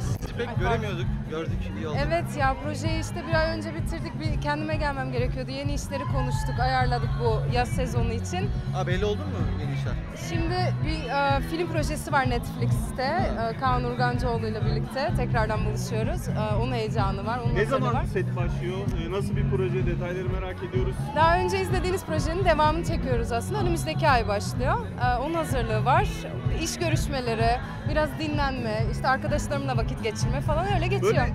sizi pek göremiyorduk. Gördük, iyi oldu. Evet ya projeyi işte bir ay önce bitirdik. Bir kendime gelmem gerekiyordu. Yeni işleri konuştuk, ayarladık bu yaz sezonu için. Ha belli oldu mu yeni işler? Şimdi bir e, film projesi var Netflix'te. E, Kaan Urgancıoğlu ile birlikte tekrardan buluşuyoruz. E, onun heyecanı var, onun Ne hazırlığı zaman var. set başlıyor? Ee, Nasıl bir proje? Detayları merak ediyoruz. Daha önce izlediğiniz projenin devamını çekiyoruz aslında. Önümüzdeki ay başlıyor. Ee, onun hazırlığı var. İş görüşmeleri, biraz dinlenme, işte arkadaşlarımla vakit geçirme falan öyle geçiyor. Böyle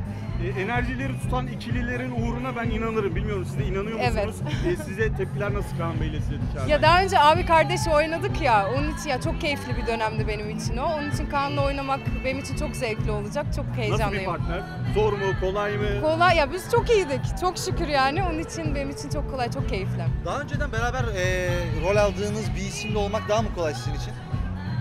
e, enerjileri tutan ikililerin uğruna ben inanırım. Bilmiyorum siz de inanıyor Evet. musunuz? E, size tepkiler nasıl Kaan Bey'le size dışarıdan? Ya daha önce abi kardeşi oynadık ya, onun için ya çok keyifli bir dönemdi benim için o. Onun için Kaan'la oynamak benim için çok zevkli olacak, çok Nasıl bir heyecanlıyım. partner? Zor mu? Kolay mı? Kolay ya biz çok iyiydik, çok şükür yani. Onun için benim için çok kolay, çok keyifli. Daha önceden beraber e, rol aldığınız bir isimle olmak daha mı kolay sizin için?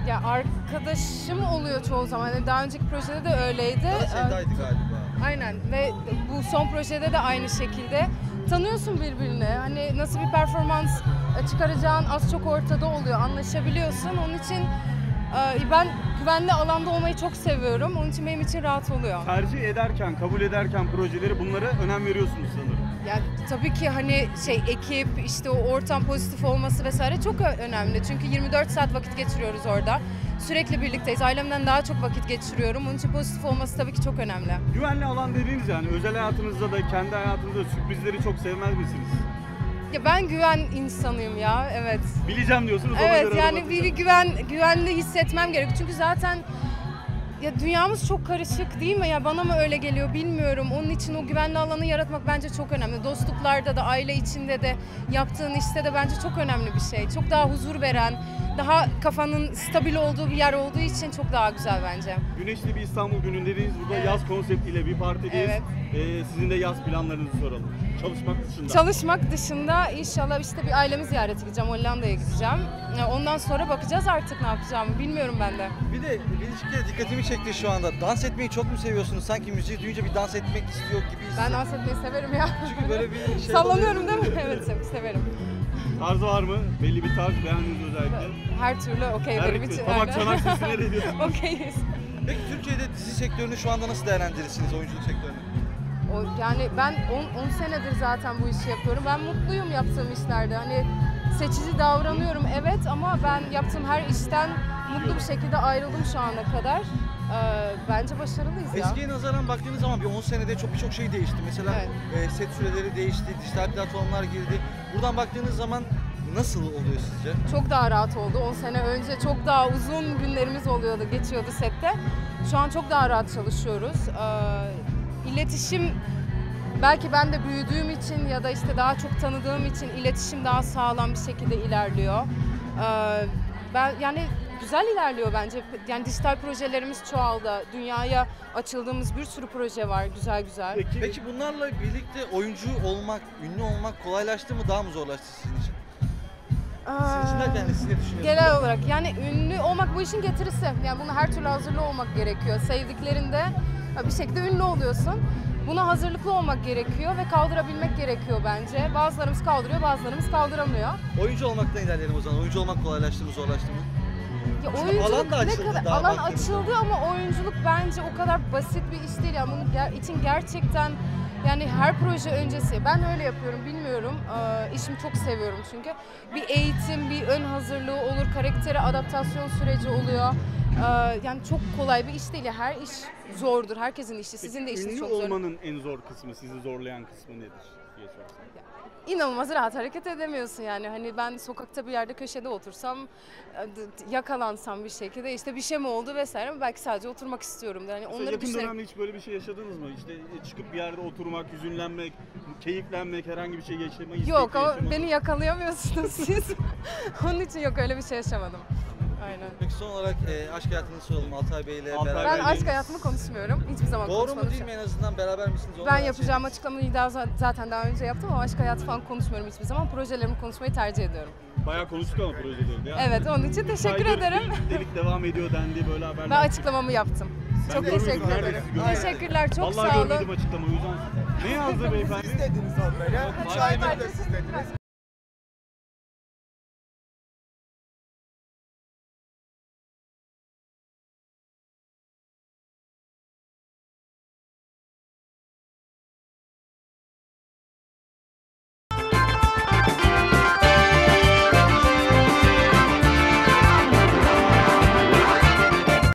Ya arkadaşım oluyor çoğu zaman. Yani daha önceki projede de öyleydi. Daha Ee, Sevda'ydı galiba. Aynen ve bu son projede de aynı şekilde tanıyorsun birbirini. Hani nasıl bir performans çıkaracağın az çok ortada oluyor, anlaşabiliyorsun. Onun için e, ben güvenli alanda olmayı çok seviyorum. Onun için benim için rahat oluyor. Tercih ederken, kabul ederken projeleri bunlara önem veriyorsunuz sanırım. Yani tabii ki hani şey ekip, işte o ortam pozitif olması vesaire çok önemli. Çünkü 24 saat vakit geçiriyoruz orada. Sürekli birlikteyiz. Ailemden daha çok vakit geçiriyorum. Onun için pozitif olması tabii ki çok önemli. Güvenli alan dediğiniz yani özel hayatınızda da kendi hayatınızda da sürprizleri çok sevmez misiniz? Ya ben güven insanıyım ya. Evet. Bileceğim diyorsunuz. ona Evet göre yani bir, bir atacağım. güven güvenli hissetmem gerek. Çünkü zaten ya dünyamız çok karışık değil mi? Ya bana mı öyle geliyor bilmiyorum. Onun için o güvenli alanı yaratmak bence çok önemli. Dostluklarda da, aile içinde de, yaptığın işte de bence çok önemli bir şey. Çok daha huzur veren, daha kafanın stabil olduğu bir yer olduğu için çok daha güzel bence. Güneşli bir İstanbul günündeyiz. Burada Evet. yaz konseptiyle bir partideyiz. Evet. Ee, sizin de yaz planlarınızı soralım. Çalışmak dışında. Çalışmak dışında inşallah işte bir ailemi ziyarete gideceğim, Hollanda'ya gideceğim. Ya Ondan sonra bakacağız artık ne yapacağımı bilmiyorum ben de. Bir de bir şey dikkatimi çekti şu anda. Dans etmeyi çok mu seviyorsunuz? Sanki müziği duyunca bir dans etmek istiyor gibiyiz. Ben dans etmeyi severim ya. Çünkü böyle bir şey Sallanıyorum oluyor. değil mi? Evet severim. Tarzı var mı? Belli bir tarz beğendiğiniz özellikle. Her türlü okey Her benim için. tabak öyle. çanak sesine ne diyorsunuz? Okeyiz. Peki Türkiye'de dizi sektörünü şu anda nasıl değerlendirirsiniz oyunculuk sektörünü? O, yani ben 10 senedir zaten bu işi yapıyorum. Ben mutluyum yaptığım işlerde. Hani seçici davranıyorum evet ama ben yaptığım her işten mutlu bir şekilde ayrıldım şu ana kadar. Ee, bence başarılıyız ya. Eskiye nazaran baktığınız zaman bir 10 senede çok birçok şey değişti. Mesela Evet. e, set süreleri değişti, dijital platformlar girdi. Buradan baktığınız zaman nasıl oluyor sizce? Çok daha rahat oldu. 10 sene önce çok daha uzun günlerimiz oluyordu, geçiyordu sette. Şu an çok daha rahat çalışıyoruz. Ee, iletişim belki ben de büyüdüğüm için ya da işte daha çok tanıdığım için iletişim daha sağlam bir şekilde ilerliyor. Ee, ben yani güzel ilerliyor bence. Yani dijital projelerimiz çoğaldı. Dünyaya açıldığımız bir sürü proje var güzel güzel. Peki, Peki bunlarla birlikte oyuncu olmak, ünlü olmak kolaylaştı mı, daha mı zorlaştı sizin için? Sizin için derken siz ne düşünüyorsunuz? Genel olarak yani ünlü olmak bu işin getirisi. Yani bunu her türlü hazırlı olmak gerekiyor. Sevdiklerinde bir şekilde ünlü oluyorsun. Buna hazırlıklı olmak gerekiyor ve kaldırabilmek gerekiyor bence. Bazılarımız kaldırıyor, bazılarımız kaldıramıyor. Oyuncu olmaktan ilerleyelim o zaman. Oyuncu olmak kolaylaştı mı, zorlaştı mı? Ya oyunculuk alan da açıldı ne kadar daha alan açıldı ama oyunculuk bence o kadar basit bir iş değil. Yani bunun ger- için gerçekten yani her proje öncesi ben öyle yapıyorum bilmiyorum. Ee, işimi çok seviyorum çünkü. Bir eğitim, bir ön hazırlığı olur, karaktere adaptasyon süreci oluyor. Ee, yani çok kolay bir iş değil. Her iş zordur. Herkesin işi. Sizin de işiniz ünlü çok zor. olmanın en zor kısmı, sizi zorlayan kısmı nedir diye sorsam. İnanılmaz rahat hareket edemiyorsun yani. Hani ben sokakta bir yerde köşede otursam, e, yakalansam bir şekilde işte bir şey mi oldu vesaire ama belki sadece oturmak istiyorum. Yani Mesela onları yakın düşünerek dönemde hiç böyle bir şey yaşadınız mı? İşte e, çıkıp bir yerde oturmak, hüzünlenmek, keyiflenmek, herhangi bir şey yaşamayı Yok ama beni yakalayamıyorsunuz siz. Onun için yok öyle bir şey yaşamadım. Aynen. Peki son olarak e, aşk hayatını soralım Altay Bey ile Altay beraber. Ben aşk hayatımı konuşmuyorum. Hiçbir zaman Doğru mu konuşmadım. değil mi en azından beraber misiniz? Onu Ben merak yapacağım ediyorum. açıklamayı daha za- zaten daha önce yaptım ama aşk hayatı falan konuşmuyorum hiçbir zaman. Projelerimi konuşmayı tercih ediyorum. Bayağı konuştuk ama projeleri ya. Evet onun için teşekkür ederim. Birliktelik devam ediyor dendi böyle haberler. Ben açıklamamı yaptım. Ben Çok teşekkür ederim. gördünüz? Teşekkürler çok Vallahi sağ olun. görmedim açıklamayı o yüzden. Ne yazdı beyefendi? Siz dediniz onlara. Üç aydır da siz dediniz.